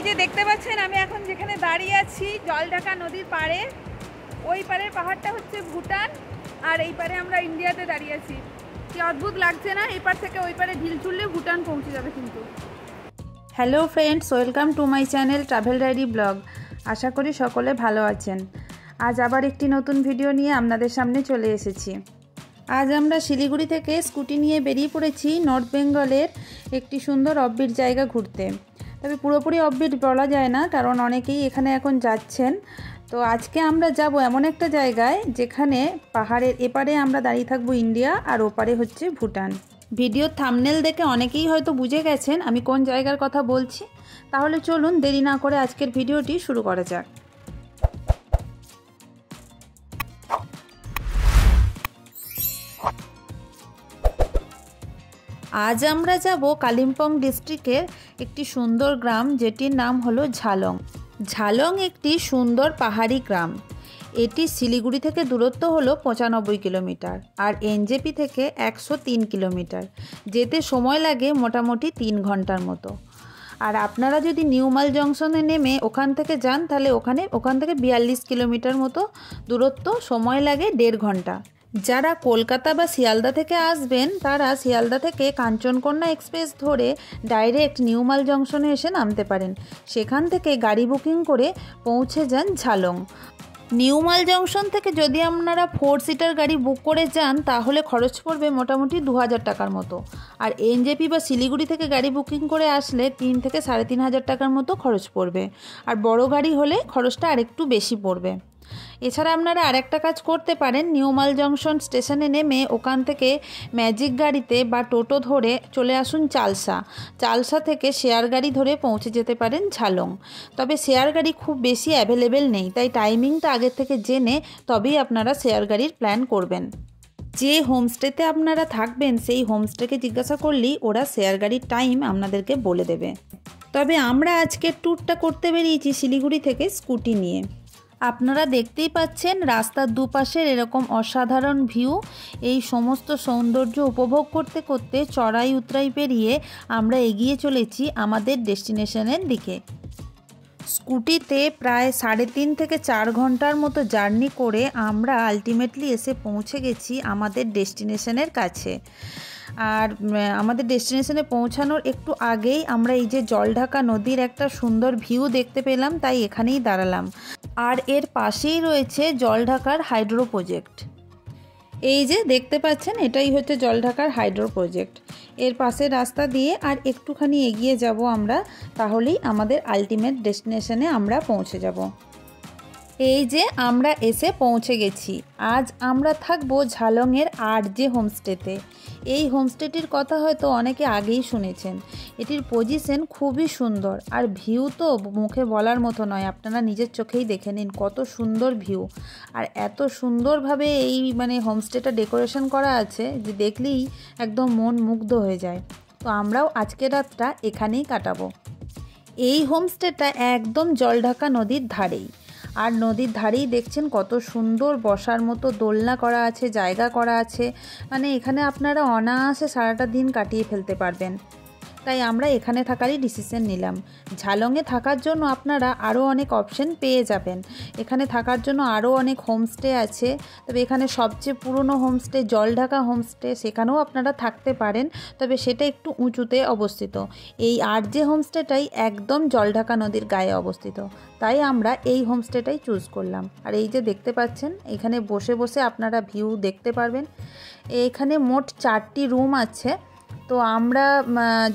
এই যে দেখতে পাচ্ছেন, আমি এখন যেখানে দাঁড়িয়ে আছি, জলঢাকা নদীর পাড়ে। ওই পারের পাহাড়টা হচ্ছে ভুটান, আর এই পারে আমরা ইন্ডিয়াতে দাঁড়িয়ে আছি। কি অদ্ভুত লাগছে না? এই পার থেকে ওই পারে ঢিল ছুড়লে ভুটান পৌঁছে যাবে কিন্তু। Hello friends welcome to my channel travel diary blog আশা করি সকলে ভালো আছেন। আজ আবার একটি নতুন ভিডিও নিয়ে আপনাদের সামনে চলে এসেছি। আজ আমরা শিলিগুড়ি থেকে স্কুটি নিয়ে বেরিয়ে পড়েছি নর্থ বেঙ্গলের একটি সুন্দর অব্বির জায়গা ঘুরতে। তবে পুরোপুরি অব্বির বলা যায় না, কারণ অনেকেই এখানে এখন যাচ্ছেন। তো আজকে আমরা যাব এমন একটা জায়গায় যেখানে পাহাড়ের এপারে আমরা দাঁড়িয়ে থাকব ইন্ডিয়া আর ওপারে হচ্ছে ভুটান। ভিডিওর থামনেল দেখে অনেকেই হয়তো বুঝে গেছেন আমি কোন জায়গার কথা বলছি। তাহলে চলুন দেরি না করে আজকের ভিডিওটি শুরু করা যাক। আজ আমরা যাব কালিম্পং ডিস্ট্রিক্টের একটি সুন্দর গ্রাম যেটির নাম হলো ঝালং। ঝালং একটি সুন্দর পাহাড়ি গ্রাম। এটি শিলিগুড়ি থেকে দূরত্ব হলো পঁচানব্বই কিলোমিটার আর এনজেপি থেকে একশো তিন কিলোমিটার। যেতে সময় লাগে মোটামুটি তিন ঘণ্টার মতো। আর আপনারা যদি নিউমাল জংশনে নেমে ওখান থেকে যান, তাহলে ওখানে, ওখান থেকে বিয়াল্লিশ কিলোমিটার মতো দূরত্ব সময় লাগে দেড় ঘণ্টা। যারা কলকাতা বা শিয়ালদা থেকে আসবেন, তারা শিয়ালদা থেকে কাঞ্চনকন্যা এক্সপ্রেস ধরে ডাইরেক্ট নিউমাল জংশনে এসে নামতে পারেন। সেখান থেকে গাড়ি বুকিং করে পৌঁছে যান ঝালং। নিউমাল জংশন থেকে যদি আপনারা ফোর সিটার গাড়ি বুক করে যান, তাহলে খরচ পড়বে মোটামুটি দু হাজার টাকার মতো। আর এনজেপি বা শিলিগুড়ি থেকে গাড়ি বুকিং করে আসলে তিন থেকে সাড়ে তিন হাজার টাকার মতো খরচ পড়বে। আর বড় গাড়ি হলে খরচটা আরেকটু বেশি পড়বে। এছাড়া আপনারা আরেকটা কাজ করতে পারেন। নিউমাল জংশন স্টেশনে নেমে ওখান থেকে ম্যাজিক গাড়িতে বা টোটো ধরে চলে আসুন চালসা। চালসা থেকে শেয়ার গাড়ি ধরে পৌঁছে যেতে পারেন ঝালং। তবে শেয়ার গাড়ি খুব বেশি অ্যাভেলেবেল নেই, তাই টাইমিংটা আগের থেকে জেনে তবেই আপনারা শেয়ার গাড়ির প্ল্যান করবেন। যে হোমস্টেতে আপনারা থাকবেন, সেই হোমস্টেকে জিজ্ঞাসা করলেই ওরা শেয়ার গাড়ির টাইম আপনাদেরকে বলে দেবে। তবে আমরা আজকের ট্যুরটা করতে বেরিয়েছি শিলিগুড়ি থেকে স্কুটি নিয়ে। আপনারা দেখতেই পাচ্ছেন রাস্তার দুপাশের এরকম অসাধারণ ভিউ। এই সমস্ত সৌন্দর্য উপভোগ করতে করতে চড়াই উতরাই পেরিয়ে আমরা এগিয়ে চলেছি আমাদের ডেস্টিনেশনের দিকে। স্কুটিতে প্রায় সাড়ে তিন থেকে চার ঘণ্টার মতো জার্নি করে আমরা আলটিমেটলি এসে পৌঁছে গেছি আমাদের ডেস্টিনেশনের কাছে। আর আমাদের ডেস্টিনেশনে পৌঁছানোর একটু আগেই আমরা এই যে জলঢাকা নদীর একটা সুন্দর ভিউ দেখতে পেলাম, তাই এখানেই দাঁড়ালাম। আর এর পাশেই রয়েছে জলঢাকার হাইড্রো প্রজেক্ট। এই যে দেখতে পাচ্ছেন, এটাই হচ্ছে জলঢাকার হাইড্রো প্রজেক্ট। এর পাশে রাস্তা দিয়ে আর একটুখানি এগিয়ে যাব আমরা, তাহলেই আমাদের আলটিমেট ডেস্টিনেশনে আমরা পৌঁছে যাব। এই যে আমরা এসে পৌঁছে গেছি। আজ আমরা থাকব ঝালংয়ের আর যে হোমস্টেতে। এই হোমস্টেটির কথা হয়তো অনেকে আগেই শুনেছেন। এটির পজিশন খুবই সুন্দর। আর ভিউ তো মুখে বলার মতো নয়, আপনারা নিজের চোখেই দেখে নিন কত সুন্দর ভিউ। আর এত সুন্দরভাবে এই মানে হোমস্টেটা ডেকোরেশন করা আছে যে দেখলেই একদম মন মুগ্ধ হয়ে যায়। তো আমরাও আজকে রাতটা এখানেই কাটাবো। এই হোমস্টেটা একদম জলঢাকা নদীর ধারেই। আর নদীর ধারেই দেখছেন কত সুন্দর বসার মতো দোলনা করা আছে, জায়গা করা আছে। মানে এখানে আপনারা অনায়াসে সারাটা দিন কাটিয়ে ফেলতে পারবেন। তাই আমরা এখানে থাকারই ডিসিশন নিলাম। ঝালংয়ে থাকার জন্য আপনারা আরও অনেক অপশন পেয়ে যাবেন। এখানে থাকার জন্য আরও অনেক হোমস্টে আছে। তবে এখানে সবচেয়ে পুরনো হোমস্টে জলঢাকা হোমস্টে সেখানেও আপনারা থাকতে পারেন। তবে সেটা একটু উঁচুতে অবস্থিত। এই আর যে হোমস্টেটাই একদম জলঢাকা নদীর গায়ে অবস্থিত। তাই আমরা এই হোমস্টেটাই চুজ করলাম। আর এই যে দেখতে পাচ্ছেন, এখানে বসে বসে আপনারা ভিউ দেখতে পারবেন। এখানে মোট চারটি রুম আছে। তো আমরা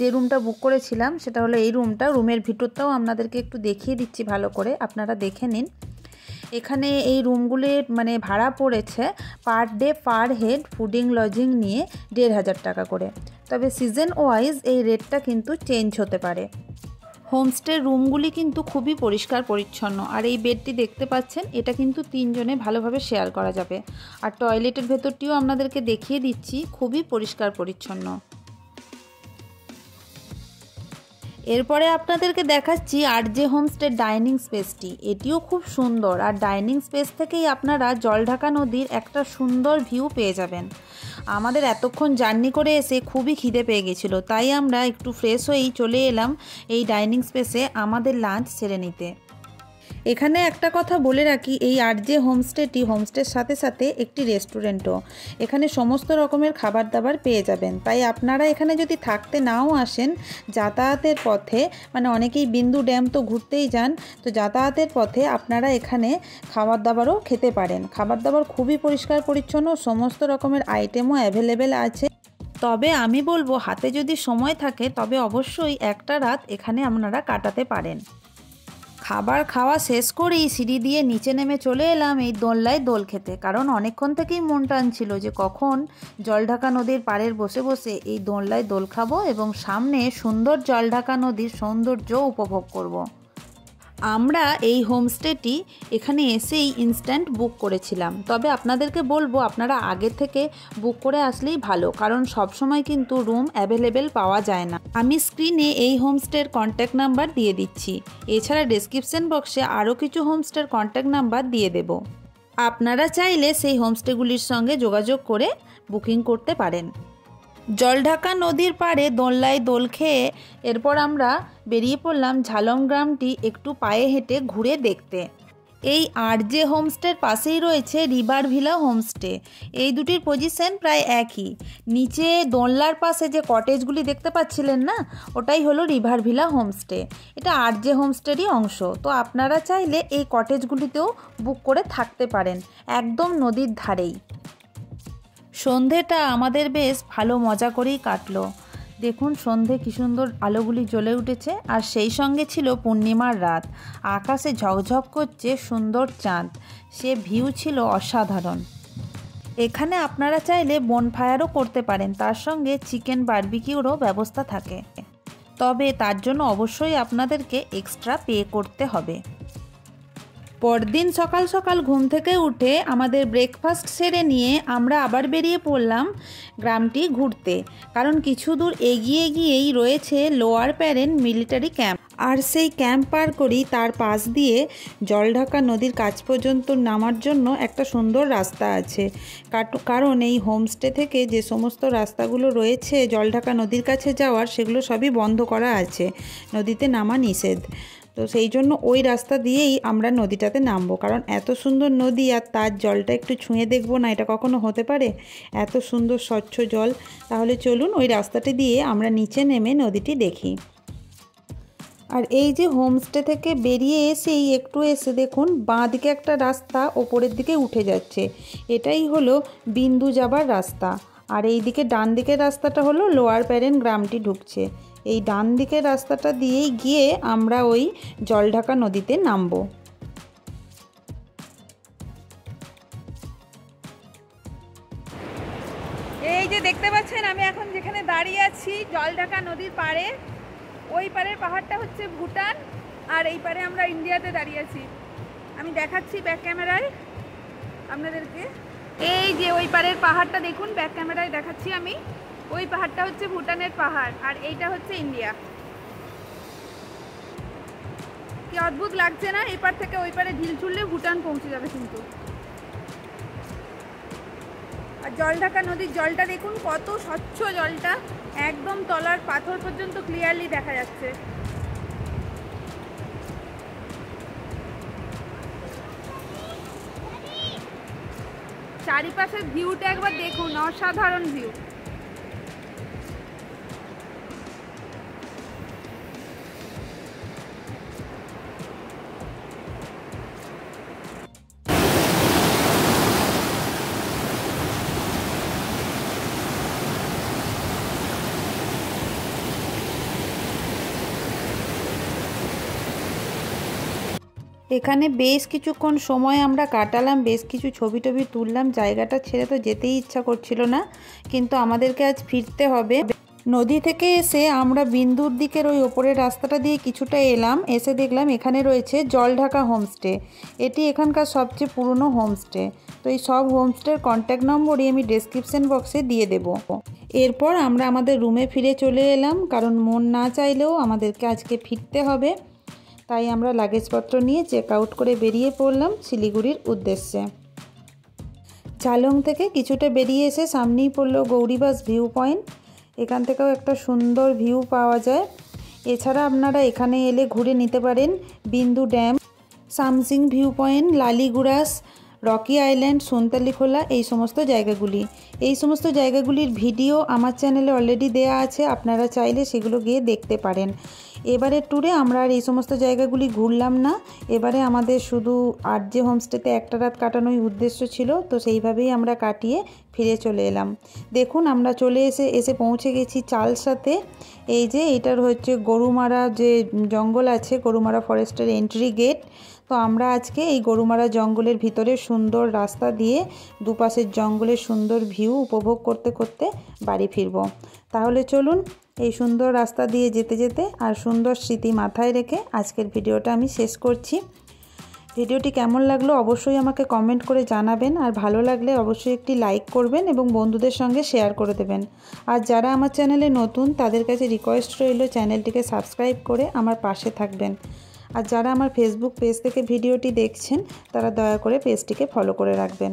যে রুমটা বুক করেছিলাম সেটা হলো এই রুমটা। রুমের ভিতরটাও আপনাদেরকে একটু দেখিয়ে দিচ্ছি ভালো করে, আপনারা দেখে নিন। এখানে এই রুমগুলির মানে ভাড়া পড়েছে per day per head fooding lodging নিয়ে দেড় হাজার টাকা করে। তবে সিজন ওয়াইজ এই রেটটা কিন্তু চেঞ্জ হতে পারে। হোমস্টের রুমগুলি কিন্তু খুবই পরিষ্কার, পরিচ্ছন্ন। আর এই বেডটি দেখতে পাচ্ছেন, এটা কিন্তু তিনজনে ভালোভাবে শেয়ার করা যাবে। আর টয়লেটের ভেতরটিও আপনাদেরকে দেখিয়ে দিচ্ছি, খুবই পরিষ্কার, পরিচ্ছন্ন। এরপরে আপনাদেরকে দেখাচ্ছি আর যে হোমস্টের ডাইনিং স্পেসটি। এটিও খুব সুন্দর। আর ডাইনিং স্পেস থেকেই আপনারা জলঢাকা নদীর একটা সুন্দর ভিউ পেয়ে যাবেন। আমাদের এতক্ষণ জার্নি করে এসে খুবই খিদে পেয়ে গেছিল। তাই আমরা একটু ফ্রেশ হয়েই চলে এলাম এই ডাইনিং স্পেসে আমাদের লাঞ্চ সেরে নিতে। এখানে একটা কথা বলে রাখি, এই আরজে হোমস্টেটি হোমস্টের সাথে সাথে একটি রেস্টুরেন্টও। এখানে সমস্ত রকমের খাবার দাবার পেয়ে যাবেন। তাই আপনারা এখানে যদি থাকতে নাও আসেন, যাতায়াতের পথে মানে অনেকেই বিন্দু ড্যাম তো ঘুরতেই যান, তো যাতায়াতের পথে আপনারা এখানে খাবার দাবারও খেতে পারেন। খাবার দাবার খুবই পরিষ্কার, পরিচ্ছন্ন, সমস্ত রকমের আইটেমও অ্যাভেলেবেল আছে। তবে আমি বলব, হাতে যদি সময় থাকে, তবে অবশ্যই একটা রাত এখানে আপনারা কাটাতে পারেন। খাবার খাওয়া শেষ করেই সিঁড়ি দিয়ে নিচে নেমে চলে এলাম এই দোলনায় দোল খেতে কারণ অনেকক্ষণ থেকেই মন টানছিল যে কখন জলঢাকা নদীর পাড়ের বসে বসে এই দোলনায় দোল খাব এবং সামনে সুন্দর জলঢাকা নদীর সৌন্দর্য উপভোগ করব। আমরা এই হোমস্টেটি এখানে এসেই ইনস্ট্যান্ট বুক করেছিলাম। তবে আপনাদেরকে বলব, আপনারা আগে থেকে বুক করে আসলেই ভালো, কারণ সবসময় কিন্তু রুম অ্যাভেলেবেল পাওয়া যায় না। আমি স্ক্রিনে এই হোমস্টের কন্ট্যাক্ট নাম্বার দিয়ে দিচ্ছি। এছাড়া ডেসক্রিপশন বক্সে আরও কিছু হোমস্টের কন্ট্যাক্ট নাম্বার দিয়ে দেব। আপনারা চাইলে সেই হোমস্টেগুলির সঙ্গে যোগাযোগ করে বুকিং করতে পারেন। জলঢাকা নদীর পাড়ে দোলনায় দোল খেয়ে এরপর আমরা বেরিয়ে পড়লাম ঝালং গ্রামটি একটু পায়ে হেঁটে ঘুরে দেখতে। এই আরজে হোমস্টের পাশেই রয়েছে রিভার ভিলা হোমস্টে। এই দুটির পজিশন প্রায় একই। নিচে দোলনার পাশে যে কটেজগুলি দেখতে পাচ্ছিলেন না, ওটাই হলো রিভার ভিলা হোমস্টে। এটা আরজে হোমস্টেরই অংশ। তো আপনারা চাইলে এই কটেজগুলিতেও বুক করে থাকতে পারেন, একদম নদীর ধারেই। সন্ধেটা আমাদের বেশ ভালো মজা করেই কাটলো। দেখুন সন্ধে কী সুন্দর আলোগুলি জ্বলে উঠেছে, আর সেই সঙ্গে ছিল পূর্ণিমার রাত। আকাশে ঝকঝক করছে সুন্দর চাঁদ। সে ভিউ ছিল অসাধারণ। এখানে আপনারা চাইলে বনফায়ারও করতে পারেন, তার সঙ্গে চিকেন বার্বিকিউরও ব্যবস্থা থাকে। তবে তার জন্য অবশ্যই আপনাদেরকে এক্সট্রা পে করতে হবে। পরদিন সকাল সকাল ঘুম থেকে উঠে আমাদের ব্রেকফাস্ট সেরে নিয়ে আমরা আবার বেরিয়ে পড়লাম গ্রামটি ঘুরতে। কারণ কিছু দূর এগিয়ে গিয়েই রয়েছে লোয়ার প্যারেন মিলিটারি ক্যাম্প আর সেই ক্যাম্প পার করি তার পাশ দিয়ে জলঢাকা নদীর কাছ পর্যন্ত নামার জন্য একটা সুন্দর রাস্তা আছে। কারণ এই হোমস্টে থেকে যে সমস্ত রাস্তাগুলো রয়েছে, জলঢাকা নদীর কাছে যাওয়ার, সেগুলো সবই বন্ধ করা আছে। নদীতে নামা নিষেধ। তো সেই জন্য ওই রাস্তা দিয়েই আমরা নদীটাতে নামবো। কারণ এত সুন্দর নদী আর তার জলটা একটু ছুঁয়ে দেখব না, এটা কখনো হতে পারে? এত সুন্দর স্বচ্ছ জল। তাহলে চলুন ওই রাস্তাটি দিয়ে আমরা নিচে নেমে নদীটি দেখি। আর এই যে হোমস্টে থেকে বেরিয়ে এসেই একটু এসে দেখুন বাঁ দিকে একটা রাস্তা ওপরের দিকে উঠে যাচ্ছে। এটাই হলো বিন্দু যাবার রাস্তা। আর এই দিকে ডান দিকের রাস্তাটা হলো লোয়ার প্যারেন গ্রামটি ঢুকছে। এই ডান দিকের রাস্তাটা দিয়েই গিয়ে আমরা ওই জলঢাকা নদীতে নামবো। এই যে দেখতে পাচ্ছেন, আমি এখন যেখানে দাঁড়িয়ে আছি, জলঢাকা নদীর পাড়ে। ওই পারের পাহাড়টা হচ্ছে ভুটান, আর এই পারে আমরা ইন্ডিয়াতে দাঁড়িয়ে আছি। আমি দেখাচ্ছি ব্যাক ক্যামেরায় আপনাদেরকে। এই যে ওই পারের পাহাড়টা দেখুন ব্যাক ক্যামেরায় দেখাচ্ছি আমি। ওই পাহাড়টা হচ্ছে ভুটানের পাহাড়, আর এইটা হচ্ছে ইন্ডিয়া। কি অদ্ভুত লাগছে না? এপার থেকে ওই পারে ঢিল ছুড়লে ভুটান পৌঁছে যাবে কিন্তু। আর জল ঢাকা নদীর জলটা দেখুন, কত স্বচ্ছ জলটা। একদম তলার পাথর পর্যন্ত ক্লিয়ারলি দেখা যাচ্ছে। চারিপাশের ভিউটা একবার দেখুন, অসাধারণ ভিউ এখানে বেশ কিছুক্ষণ সময় আমরা কাটালাম, বেশ কিছু ছবি টবি তুললাম, জায়গাটা ছেড়ে তো যেতেই ইচ্ছা করছিল না, কিন্তু আমাদেরকে আজ ফিরতে হবে। নদী থেকে এসে আমরা বিন্দুর দিকের ওই ওপরের রাস্তাটা দিয়ে কিছুটা এলাম, এসে দেখলাম এখানে রয়েছে জলঢাকা হোমস্টে। এটি এখানকার সবচেয়ে পুরনো হোমস্টে। তো এই সব হোমস্টের কন্ট্যাক্ট নম্বরই আমি ডেসক্রিপশন বক্সে দিয়ে দেব। এরপর আমরা আমাদের রুমে ফিরে চলে এলাম, কারণ মন না চাইলেও আমাদেরকে আজকে ফিরতে হবে। তাই আমরা লাগেজপত্র নিয়ে চেক আউট করে বেরিয়ে পড়লাম শিলিগুড়ির উদ্দেশ্যে। চালং থেকে কিছুটা বেরিয়ে এসে সামনেই পড়ল গৌরীবাস ভিউ পয়েন্ট। এখান থেকেও একটা সুন্দর ভিউ পাওয়া যায়। এছাড়া আপনারা এখানে এলে ঘুরে নিতে পারেন Bindu dam, Samsing view point, Laligurans rocky island, Suntalay Khola, এই সমস্ত জায়গাগুলি। এই সমস্ত জায়গাগুলির ভিডিও আমার চ্যানেলে অলরেডি দেয়া আছে, আপনারা চাইলে সেগুলো গিয়ে দেখতে পারেন। এবারের ট্যুরে আমরা আর এই সমস্ত জায়গাগুলি ঘুরলাম না। এবারে আমাদের শুধু আর যে হোমস্টেতে একটা রাত কাটানোই উদ্দেশ্য ছিল, তো সেইভাবেই আমরা কাটিয়ে ফিরে চলে এলাম। দেখুন, আমরা চলে এসে এসে পৌঁছে গেছি চাল চালসাতে। এই যে, এটার হচ্ছে গরুমারা যে জঙ্গল আছে, গরুমারা ফরেস্টের এন্ট্রি গেট তো আমরা আজকে এই গরুমারা জঙ্গলের ভিতরে সুন্দর রাস্তা দিয়ে দুপাশের জঙ্গলের সুন্দর ভিউ উপভোগ করতে করতে বাড়ি ফিরব। তাহলে চলুন এই সুন্দর রাস্তা দিয়ে যেতে যেতে আর সুন্দর স্মৃতি মাথায় রেখে আজকের ভিডিওটা আমি শেষ করছি। ভিডিওটি কেমন লাগল অবশ্যই আমাকে কমেন্ট করে জানাবেন আর ভালো লাগলে অবশ্যই একটি লাইক করবেন এবং বন্ধুদের সঙ্গে শেয়ার করে দেবেন। আর যারা আমার চ্যানেলে নতুন তাদের কাছে রিকোয়েস্ট রইল চ্যানেলটিকে সাবস্ক্রাইব করে আমার পাশে থাকবেন। আর যারা আমার ফেসবুক পেজ থেকে ভিডিওটি দেখছেন, তারা দয়া করে পেজটিকে ফলো করে রাখবেন।